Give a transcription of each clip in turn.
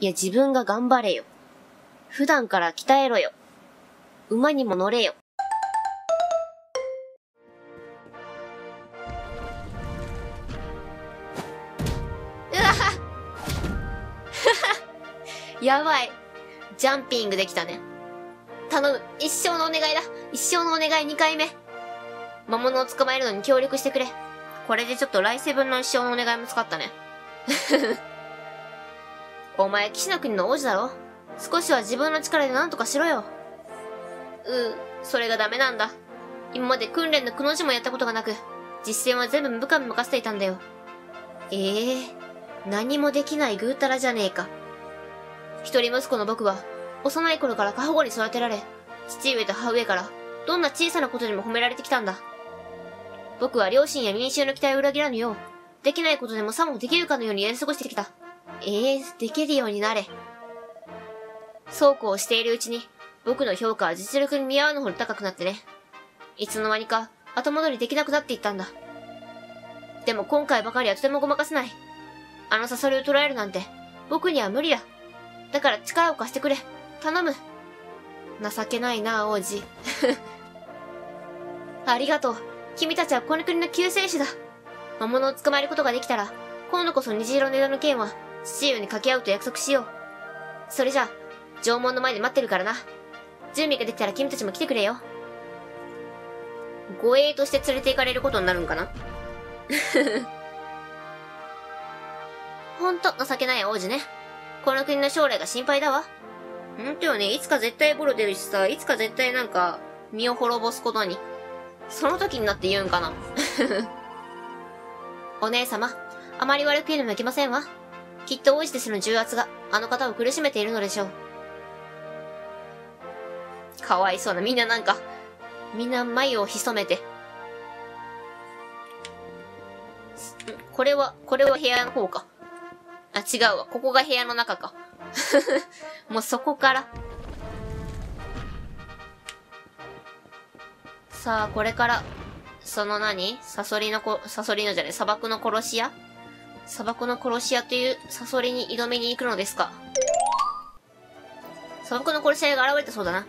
いや、自分が頑張れよ。普段から鍛えろよ。馬にも乗れよ。うわは やばい。ジャンピングできたね。頼む。一生のお願いだ。一生のお願い2回目。魔物を捕まえるのに協力してくれ。これでちょっと来世分の一生のお願いも使ったね。お前、騎士の国の王子だろ？少しは自分の力で何とかしろよ。うう、それがダメなんだ。今まで訓練のくの字もやったことがなく、実践は全部部下に任せていたんだよ。ええー、何もできないぐうたらじゃねえか。一人息子の僕は、幼い頃から過保護に育てられ、父上と母上から、どんな小さなことにも褒められてきたんだ。僕は両親や民衆の期待を裏切らぬよう、できないことでもさもできるかのようにやり過ごしてきた。ええー、できるようになれ。そうこうしているうちに、僕の評価は実力に見合うのほど高くなってね。いつの間にか後戻りできなくなっていったんだ。でも今回ばかりはとてもごまかせない。あのサソリを捕らえるなんて、僕には無理だ。だから力を貸してくれ。頼む。情けないな、王子。ありがとう。君たちはこの国の救世主だ。魔物を捕まえることができたら、今度こそ虹色の枝の剣は、父上に掛け合うと約束しよう。それじゃあ、縄文の前で待ってるからな。準備ができたら君たちも来てくれよ。護衛として連れて行かれることになるんかな？ほんと情けない王子ね。この国の将来が心配だわ。ほんとよね、いつか絶対ボロ出るしさ、いつか絶対なんか、身を滅ぼすことに。その時になって言うんかな。お姉様、あまり悪く言うのもいけませんわ。きっと王子ですの重圧があの方を苦しめているのでしょう。かわいそうな。みんななんか、みんな眉を潜めて。これは、これは部屋の方か。あ、違うわ。ここが部屋の中か。もうそこから。さあ、これから、その何？サソリのこ、サソリのじゃね、砂漠の殺し屋？砂漠の殺し屋というサソリに挑みに行くのですか？砂漠の殺し屋が現れたそうだな。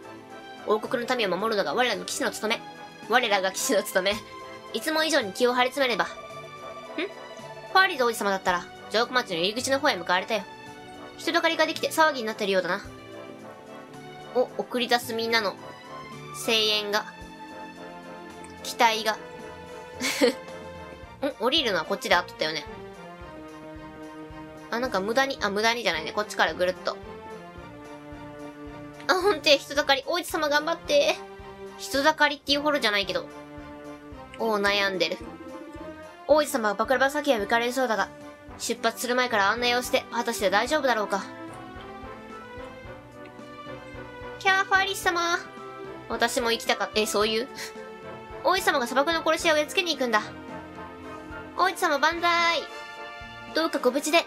王国の民を守るのが我らの騎士の務め。我らが騎士の務め。いつも以上に気を張り詰めれば。ん？ファーリード王子様だったら、城下町の入り口の方へ向かわれたよ。人だかりができて騒ぎになってるようだな。を送り出すみんなの声援が、期待が。ん？降りるのはこっちであっとったよね。あ、なんか無駄に、あ、無駄にじゃないね。こっちからぐるっと。あ、ほんと人だかり。王子様頑張って。人だかりっていうほどじゃないけど。おう、悩んでる。王子様はバクラバ先へ向かれそうだが、出発する前から案内をして、果たして大丈夫だろうか。キャーファーリス様。私も行きたかった。え、そういう？王子様が砂漠の殺し屋をやっつけに行くんだ。王子様万歳どうかご無事で。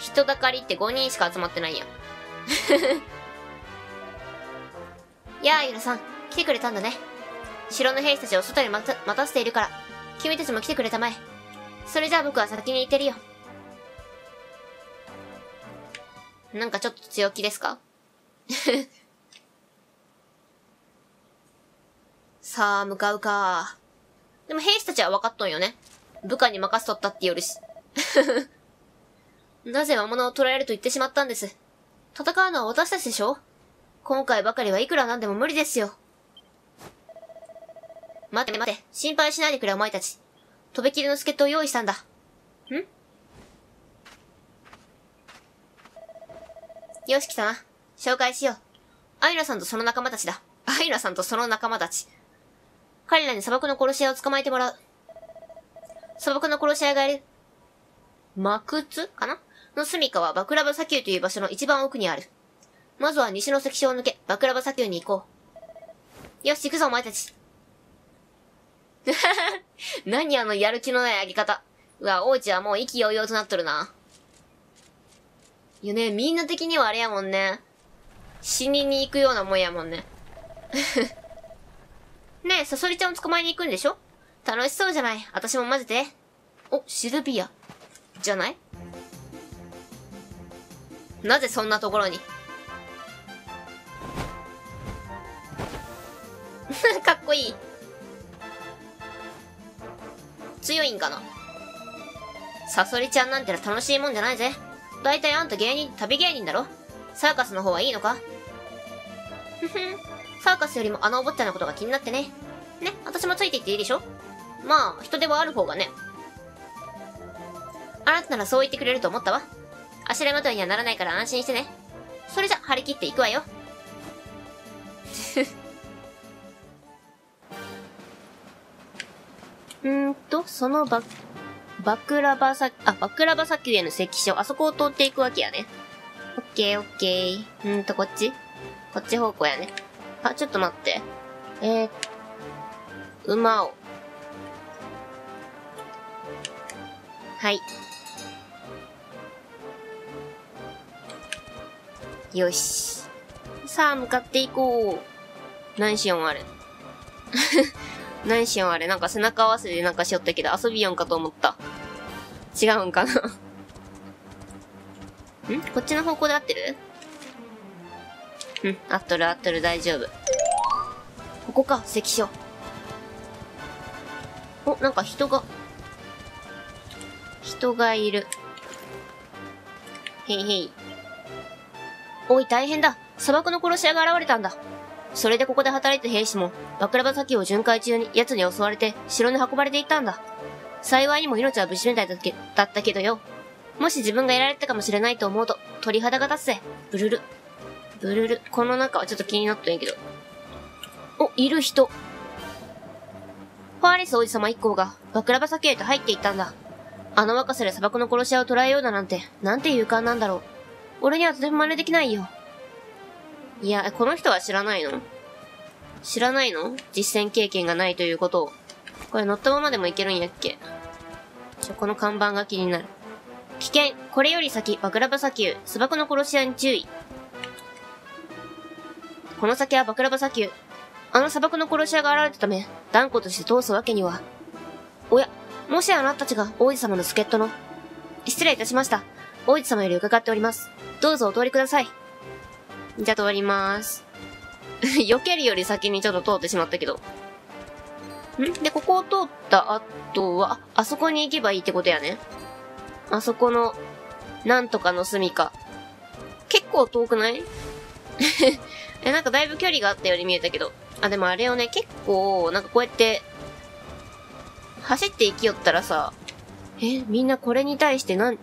人だかりって5人しか集まってないやん。やあ、ゆらさん、来てくれたんだね。城の兵士たちを外に待た待たせているから、君たちも来てくれたまえ。それじゃあ僕は先に行ってるよ。なんかちょっと強気ですか？さあ、向かうか。でも兵士たちは分かっとんよね。部下に任せとったって言うし。なぜ魔物を捕らえると言ってしまったんです。戦うのは私たちでしょ？今回ばかりはいくらなんでも無理ですよ。待て待て、心配しないでくれお前たち。とべきりの助っ人を用意したんだ。ん？よし来たな。紹介しよう。アイラさんとその仲間たちだ。アイラさんとその仲間たち。彼らに砂漠の殺し屋を捕まえてもらう。砂漠の殺し屋がいる。マクツかな？の住処はバクラバ砂丘という場所の一番奥にある。まずは西の関所を抜け、バクラバ砂丘に行こう。よし、行くぞ、お前たち。何あのやる気のないあげ方。うわ、王子はもう意気揚々となっとるな。いやね、みんな的にはあれやもんね。死にに行くようなもんやもんね。ねえ、サソリちゃんを捕まえに行くんでしょ？楽しそうじゃない？私も混ぜて。お、シルビア。じゃない？なぜそんなところに？かっこいい。強いんかな？サソリちゃんなんての楽しいもんじゃないぜ。だいたいあんた芸人、旅芸人だろ？サーカスの方はいいのか？ふふん。サーカスよりもあのお坊ちゃんのことが気になってね。ね、私もついていっていいでしょ？まあ、人手はある方がね。あなたならそう言ってくれると思ったわ。足手まといにはならないから安心してね。それじゃ、張り切っていくわよ。うんと、そのバ、バクラバサ、あ、バクラバ砂丘への関所、あそこを通っていくわけやね。オッケーオッケー。うんと、こっち？こっち方向やね。あ、ちょっと待って。えー、馬を。はい。よし。さあ、向かっていこう。何しよんあれ。何しよんあれ。なんか背中合わせでなんかしよったけど、遊びよんかと思った。違うんかなん？こっちの方向で合ってる？うん、合っとる合っとる大丈夫。ここか、関所。お、なんか人が、人がいる。へいへい。おい、大変だ。砂漠の殺し屋が現れたんだ。それでここで働いた兵士も、バクラバ先を巡回中に奴に襲われて、城に運ばれていったんだ。幸いにも命は無事みたいだったけどよ。もし自分がやられたかもしれないと思うと、鳥肌が立つぜ。ブルル。ブルル。この中はちょっと気になったんやけど。お、いる人。ファーレス王子様一行が、バクラバ先へと入っていったんだ。あの若さで砂漠の殺し屋を捕らえようだなんて、なんて勇敢なんだろう。俺にはとても真似できないよ。いや、この人は知らないの？知らないの？実践経験がないということを。これ乗ったままでもいけるんやっけ？ちょ、この看板が気になる。危険。これより先、バクラバ砂丘。砂漠の殺し屋に注意。この先はバクラバ砂丘。あの砂漠の殺し屋が現れたため、断固として通すわけには。おや、もしあなたたちが王子様の助っ人の？失礼いたしました。王子様より伺っております。どうぞお通りください。じゃあ通りまーす。避けるより先にちょっと通ってしまったけど。ん？で、ここを通った後は、あ、あそこに行けばいいってことやね。あそこの、なんとかの住か。結構遠くない？え、なんかだいぶ距離があったように見えたけど。あ、でもあれをね、結構、なんかこうやって、走って行きよったらさ、え、みんなこれに対してなん、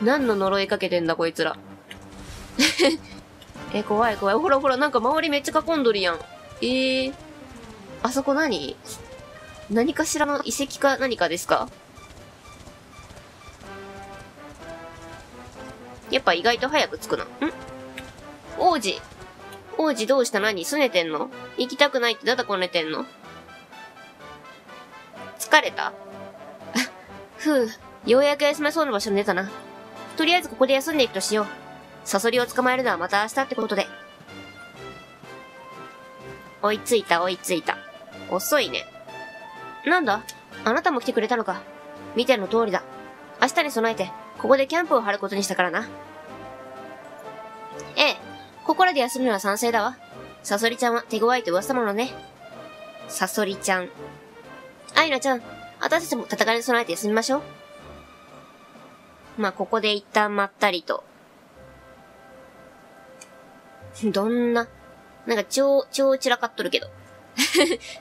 何の呪いかけてんだこいつら。え、怖い怖い。ほらほら、なんか周りめっちゃ囲んどるやん。えー。あそこ何？何かしらの遺跡か何かですか？やっぱ意外と早く着くな。ん？王子。王子どうした？何？拗ねてんの？行きたくないってだだこねてんの？疲れた？ふう、ようやく休めそうな場所に出たな。とりあえずここで休んでいくとしよう。サソリを捕まえるのはまた明日ってことで。追いついた追いついた。遅いね。なんだ？あなたも来てくれたのか。見ての通りだ。明日に備えて、ここでキャンプを張ることにしたからな。ええ、ここらで休むのは賛成だわ。サソリちゃんは手強いと噂ものね。サソリちゃん。アイナちゃん、私たちも戦いに備えて休みましょう。まあ、ここで一旦まったりと。どんな、なんか超、超散らかっとるけど。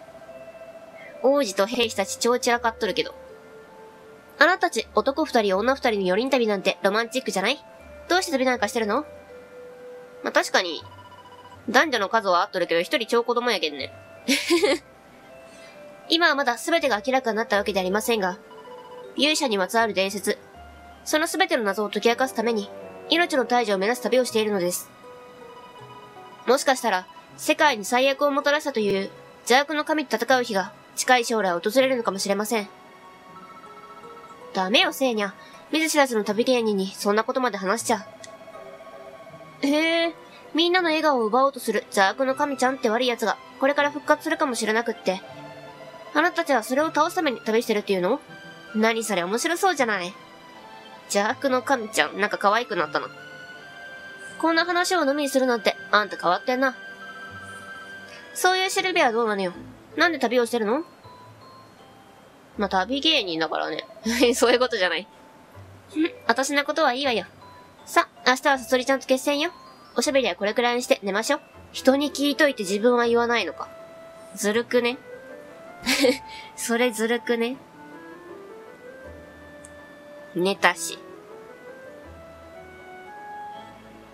王子と兵士たち超散らかっとるけど。あなたたち、男二人、女二人の四人旅なんてロマンチックじゃない？どうして旅なんかしてるの？まあ、確かに、男女の数はあっとるけど、一人超子供やけんね。今はまだ全てが明らかになったわけでありませんが、勇者にまつわる伝説、その全ての謎を解き明かすために、命の退治を目指す旅をしているのです。もしかしたら、世界に最悪をもたらしたという邪悪の神と戦う日が近い将来訪れるのかもしれません。ダメよ、せいにゃ。見ず知らずの旅芸人にそんなことまで話しちゃ。へえ、みんなの笑顔を奪おうとする邪悪の神ちゃんって悪い奴がこれから復活するかもしれなくって。あなたたちはそれを倒すために旅してるっていうの？何それ面白そうじゃない。邪悪の神ちゃん、なんか可愛くなったな。こんな話を飲みにするなんて、あんた変わってんな。そういうシルビアはどうなのよ。なんで旅をしてるの？まあ、旅芸人だからね。そういうことじゃない。私のことはいいわよ。さ、明日はさそりちゃんと決戦よ。おしゃべりはこれくらいにして寝ましょう。人に聞いといて自分は言わないのか。ずるくね？それずるくね？寝たし。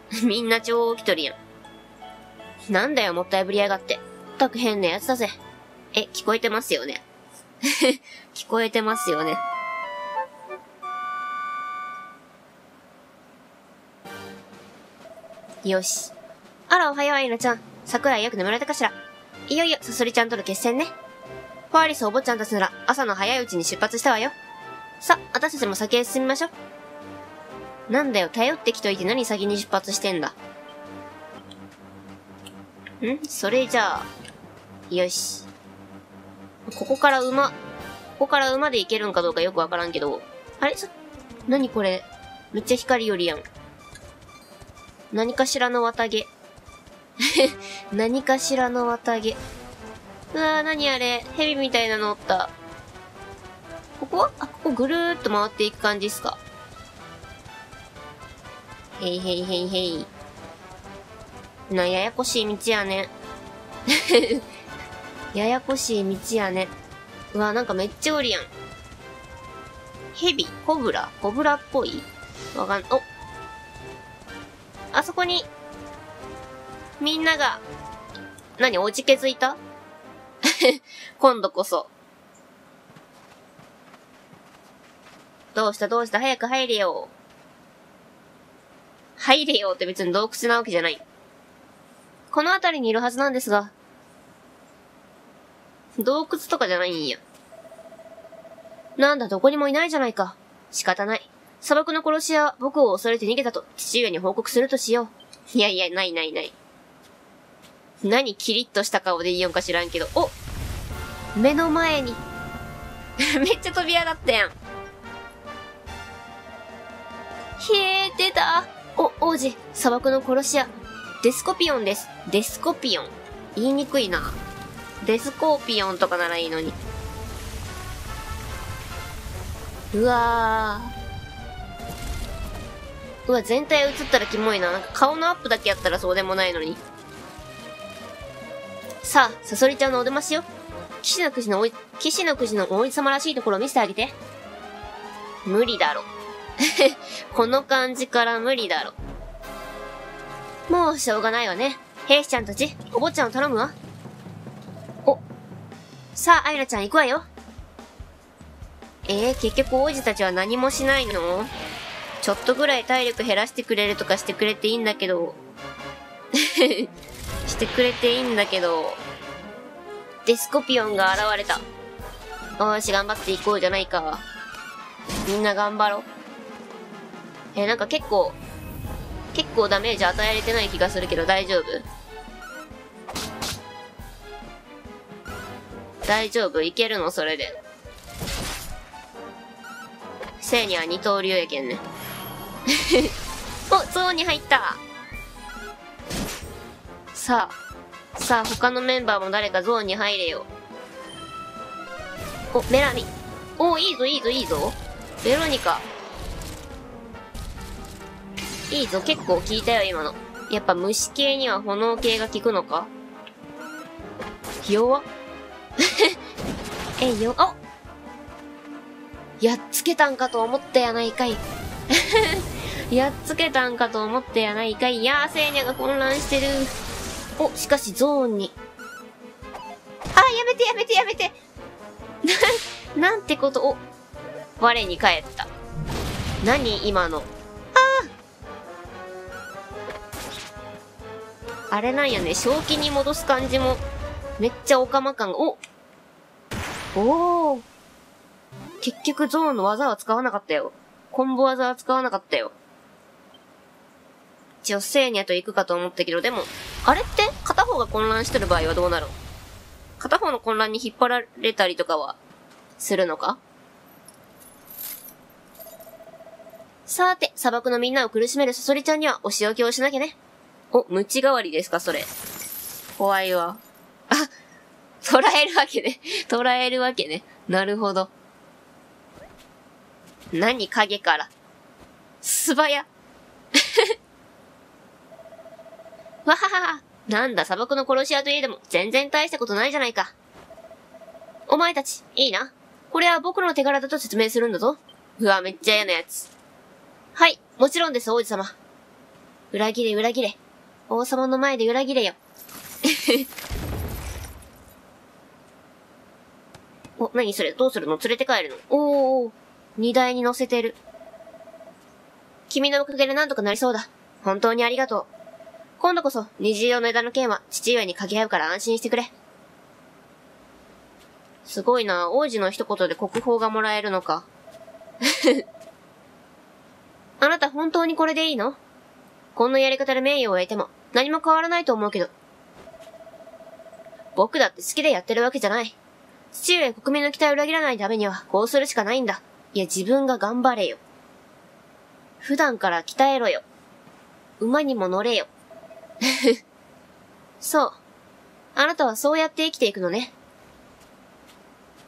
みんな超起きとるやん。なんだよ、もったいぶりやがって。たく変なやつだぜ。え、聞こえてますよね。聞こえてますよね。よし。あら、おはよう、いなちゃん。桜井よく眠れたかしら。いよいよ、さそりちゃんとの決戦ね。ファーリスお坊ちゃんたちなら、朝の早いうちに出発したわよ。さ、私たちも先へ進みましょう。なんだよ、頼ってきといて何先に出発してんだ。ん？それじゃあ、よし。ここから馬、ここから馬で行けるんかどうかよくわからんけど。あれ？さ、何これ？めっちゃ光よりやん。何かしらの綿毛。何かしらの綿毛。うわー、何あれ？蛇みたいなのおった。ここ？あ、ここぐるーっと回っていく感じっすか？へいへいへいへい。な、ややこしい道やね。ややこしい道やね。うわ、なんかめっちゃおりやん。蛇？コブラ？コブラっぽい？わかん、おあそこに、みんなが、何、おじけづいた？今度こそ。どうしたどうした早く入れよう。入れようって別に洞窟なわけじゃない。この辺りにいるはずなんですが。洞窟とかじゃないんや。なんだどこにもいないじゃないか。仕方ない。砂漠の殺し屋、僕を恐れて逃げたと父上に報告するとしよう。いやいや、ないないない。何キリッとした顔で言いよんか知らんけど、お目の前に めっちゃ飛び上がったやん。へえ、出た。お、王子、砂漠の殺し屋。デスコピオンです。デスコピオン。言いにくいな。デスコーピオンとかならいいのに。うわー。うわ、全体映ったらキモいな。なんか顔のアップだけやったらそうでもないのに。さあ、サソリちゃんのお出ましよ。騎士のくじのおい、騎士のくじの王子様らしいところを見せてあげて。無理だろ。この感じから無理だろ。もうしょうがないわね。兵士ちゃんたち、お坊ちゃんを頼むわ。お。さあ、アイラちゃん行くわよ。えー、結局王子たちは何もしないの？ちょっとぐらい体力減らしてくれるとかしてくれていいんだけど。してくれていいんだけど。デスコピオンが現れた。よし、頑張っていこうじゃないか。みんな頑張ろう。えー、なんか結構、結構ダメージ与えられてない気がするけど大丈夫？大丈夫？いけるの？それで。せいには二刀流やけんね。お、ゾーンに入ったさあ、さあ他のメンバーも誰かゾーンに入れよ。お、メラミ。お、いいぞいいぞいいぞ。ベロニカ。いいぞ、結構効いたよ、今の。やっぱ虫系には炎系が効くのか？弱 えよ、あやっつけたんかと思ったやないかい。やっつけたんかと思ったやないかい。やー、セーニャが混乱してる。お、しかしゾーンに。あ、やめてやめてやめて。な、んてこと、お、我に返った。何？今の。あれなんやね、正気に戻す感じも、めっちゃオカマ感が、おおー。結局ゾーンの技は使わなかったよ。コンボ技は使わなかったよ。一応セーニャと行くかと思ったけど、でも、あれって片方が混乱してる場合はどうなる片方の混乱に引っ張られたりとかは、するのか？さーて、砂漠のみんなを苦しめるサソリちゃんにはお仕置きをしなきゃね。お、ムチ代わりですか、それ。怖いわ。あ、捉えるわけね。捉えるわけね。なるほど。何影から？素早。わははは。なんだ、砂漠の殺し屋といえども、全然大したことないじゃないか。お前たち、いいな？これは僕の手柄だと説明するんだぞ。うわ、めっちゃ嫌なやつ。はい、もちろんです、王子様。裏切れ、裏切れ。王様の前で裏切れよ。お、何それ？どうするの？連れて帰るの？おーおー、荷台に乗せてる。君のおかげで何とかなりそうだ。本当にありがとう。今度こそ、虹色の枝の剣は父上に掛け合うから安心してくれ。すごいな、王子の一言で国宝がもらえるのか。あなた本当にこれでいいの？こんなやり方で名誉を得ても何も変わらないと思うけど。僕だって好きでやってるわけじゃない。父上国民の期待を裏切らないためにはこうするしかないんだ。いや自分が頑張れよ。普段から鍛えろよ。馬にも乗れよ。そう。あなたはそうやって生きていくのね。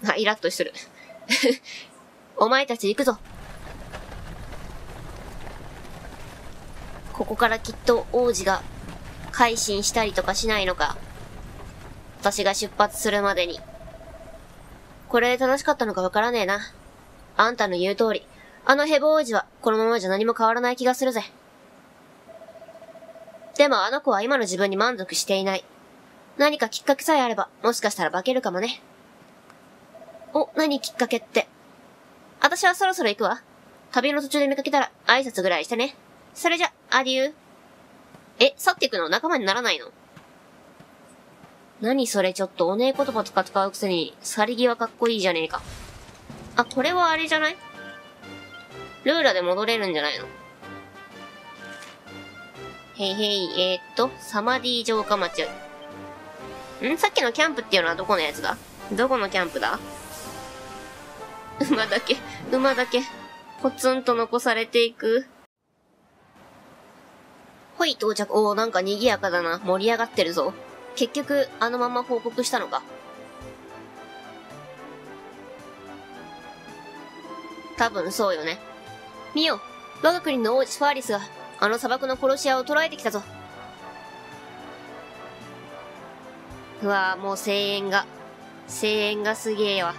あ、イラッとしてる。お前たち行くぞ。ここからきっと王子が改心したりとかしないのか。私が出発するまでに。これで正しかったのかわからねえな。あんたの言う通り、あのヘボ王子はこのままじゃ何も変わらない気がするぜ。でもあの子は今の自分に満足していない。何かきっかけさえあれば、もしかしたら化けるかもね。お、何きっかけって。私はそろそろ行くわ。旅の途中で見かけたら挨拶ぐらいしてね。それじゃ、アデュー。え、去っていくの仲間にならないの？何それちょっとおねえ言葉とか使うくせに、去り際かっこいいじゃねえか。あ、これはあれじゃない？ルーラで戻れるんじゃないの？へいへい、えー、っと、サマディ城下町。ん？さっきのキャンプっていうのはどこのやつだ？どこのキャンプだ？馬だけ、馬だけ、ポツンと残されていく。ほい、到着。おー、なんか賑やかだな。盛り上がってるぞ。結局、あのまま報告したのか。多分そうよね。見よ、我が国の王子ファーリスがあの砂漠の殺し屋を捕らえてきたぞ。うわぁ、もう声援が。声援がすげえわ。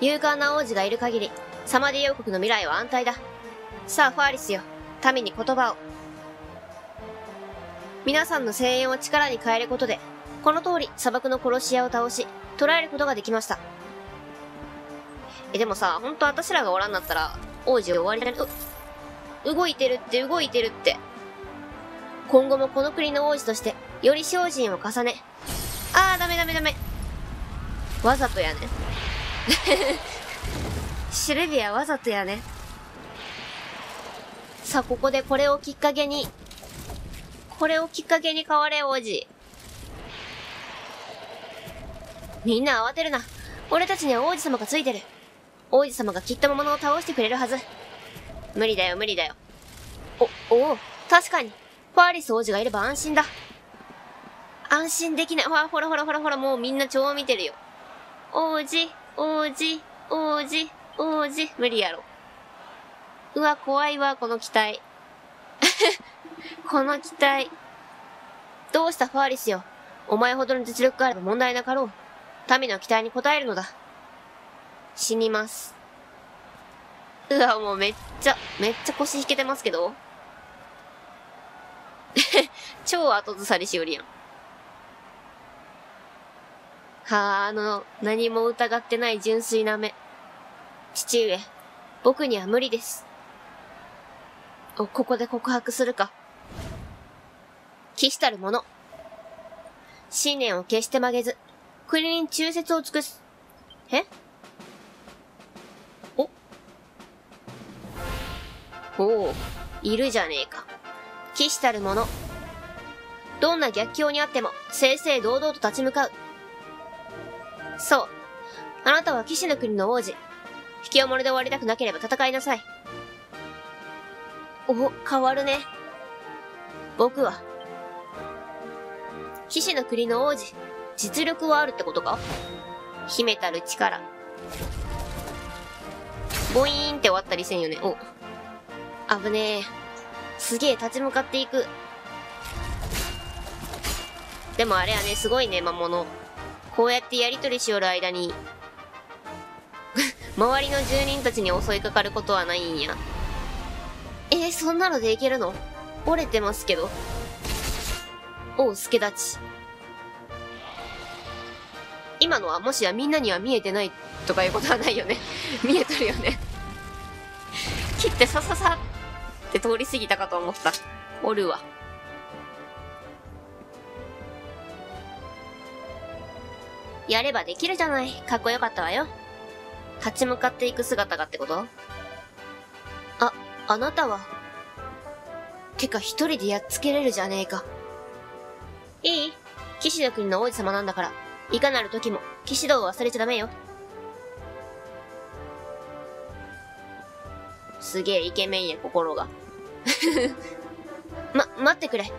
勇敢な王子がいる限り、サマディ王国の未来は安泰だ。さあ、ファーリスよ。民に言葉を。皆さんの声援を力に変えることで、この通り砂漠の殺し屋を倒し、捕らえることができました。え、でもさ、ほんと私らがおらんなったら、王子終わりだね。動いてるって動いてるって。今後もこの国の王子として、より精進を重ね。あー、ダメダメダメ。わざとやね。シルビアわざとやね。さあ、ここでこれをきっかけに、これをきっかけに変われ、王子。みんな慌てるな。俺たちには王子様がついてる。王子様がきっと魔物を倒してくれるはず。無理だよ、無理だよ。お、おお、確かに。ファーリス王子がいれば安心だ。安心できない。ほらほらほらほらほら、もうみんな超見てるよ。王子、王子、王子、王子、無理やろ。うわ、怖いわ、この機体。この機体。どうしたファーリスよ。お前ほどの実力があれば問題なかろう。民の期待に応えるのだ。死にます。うわ、もうめっちゃ、めっちゃ腰引けてますけど。超後ずさりしおりやん。はあ、あの、何も疑ってない純粋な目。父上、僕には無理です。お、ここで告白するか。騎士たる者。信念を決して曲げず、国に忠説を尽くす。え？お？おお、いるじゃねえか。騎士たる者。どんな逆境にあっても、正々堂々と立ち向かう。そう。あなたは騎士の国の王子。引き汚れで終わりたくなければ戦いなさい。お、変わるね。僕は、騎士の国の王子、実力はあるってことか？秘めたる力。ボイーンって終わったりせんよね。お。危ねえ。すげえ立ち向かっていく。でもあれはね、すごいね、魔物。こうやってやりとりしよる間に、周りの住人たちに襲いかかることはないんや。えー、そんなのでいけるの？折れてますけど。おう、助立ち。今のはもしやみんなには見えてないとかいうことはないよね。見えとるよね。切ってさささって通り過ぎたかと思った。おるわ。やればできるじゃない。かっこよかったわよ。立ち向かっていく姿がってこと？あ、あなたは？てか一人でやっつけれるじゃねえか。いい騎士の国の王子様なんだから、いかなる時も騎士道を忘れちゃダメよ。すげえイケメンや、心が。ま、待ってくれ。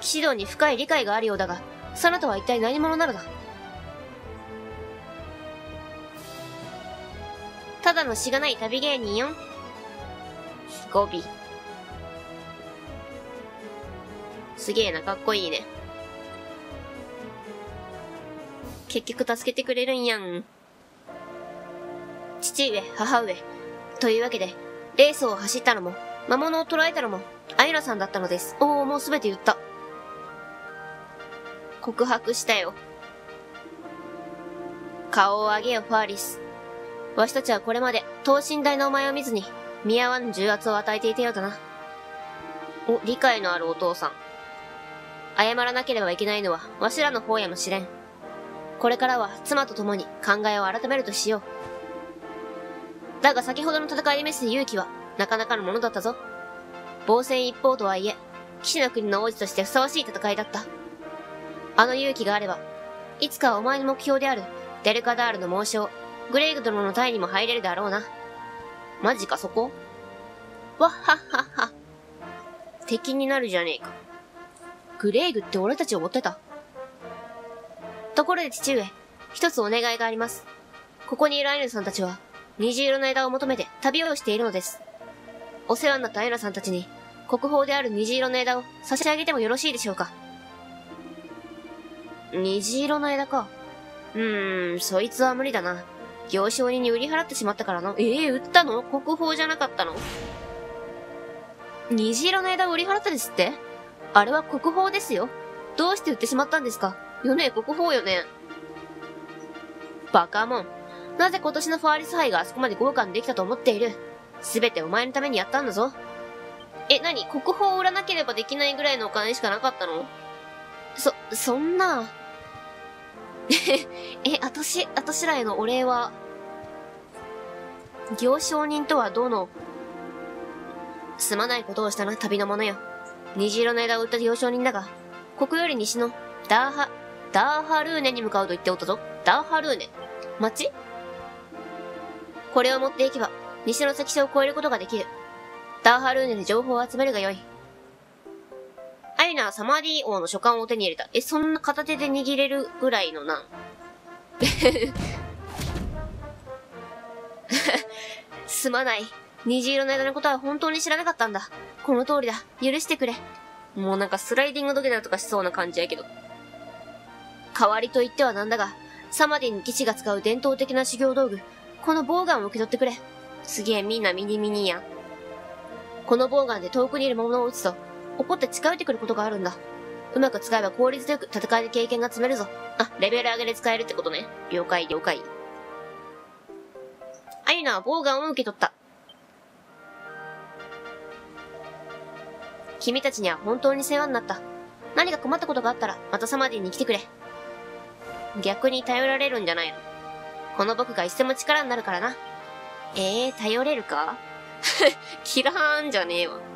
騎士道に深い理解があるようだが、そなたは一体何者なのだ？ただのしがない旅芸人よ。語尾。すげえな、かっこいいね。結局助けてくれるんやん。父上、母上。というわけで、レースを走ったのも、魔物を捕らえたのも、アイラさんだったのです。おお、もうすべて言った。告白したよ。顔を上げよ、ファーリス。わしたちはこれまで、等身大のお前を見ずに、見合わぬ重圧を与えていたようだな。お、理解のあるお父さん。謝らなければいけないのは、わしらの方やもしれん。これからは妻と共に考えを改めるとしよう。だが先ほどの戦いで見せた勇気は、なかなかのものだったぞ。防戦一方とはいえ、騎士の国の王子としてふさわしい戦いだった。あの勇気があれば、いつかはお前の目標である、デルカダールの猛将、グレイグ殿の隊にも入れるだろうな。マジかそこ？わっはっはっは。敵になるじゃねえか。グレイグって俺たちを追ってたところで父上、一つお願いがあります。ここにいるアイヌさんたちは、虹色の枝を求めて旅をしているのです。お世話になったアイヌさんたちに、国宝である虹色の枝を差し上げてもよろしいでしょうか虹色の枝か。うーん、そいつは無理だな。行商人に売り払ってしまったからな。ええー、売ったの？国宝じゃなかったの？虹色の枝を売り払ったですって？あれは国宝ですよ。どうして売ってしまったんですか？よね、国宝よね。バカモン。なぜ今年のファーリス杯があそこまで豪華にできたと思っている？すべてお前のためにやったんだぞ。え、なに国宝を売らなければできないぐらいのお金しかなかったの？そ、そんな。え、あたし、あたしらへのお礼は、行商人とはどの、すまないことをしたな、旅の者よ。虹色の枝を売った行商人だが、ここより西の、ダーハ、ダーハルーネに向かうと言っておったぞ。ダーハルーネ。町？これを持っていけば、西の関所を越えることができる。ダーハルーネで情報を集めるがよい。アイナはサマディ王の書簡を手に入れた。え、そんな片手で握れるぐらいのな。すまない。虹色の枝のことは本当に知らなかったんだ。この通りだ。許してくれ。もうなんかスライディング土下座とかしそうな感じやけど。代わりと言ってはなんだが、サマディン騎士が使う伝統的な修行道具、このボウガンを受け取ってくれ。すげえみんなミニミニやん。このボウガンで遠くにいるものを撃つと、怒って近寄ってくることがあるんだ。うまく使えば効率よく戦いの経験が積めるぞ。あ、レベル上げで使えるってことね。了解了解。アユナはボウガンを受け取った。君たちには本当に世話になった。何か困ったことがあったら、またサマディに来てくれ。逆に頼られるんじゃないのこの僕が一銭も力になるからな。ええー、頼れるかキラーンじゃねえわ。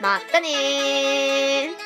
まったね。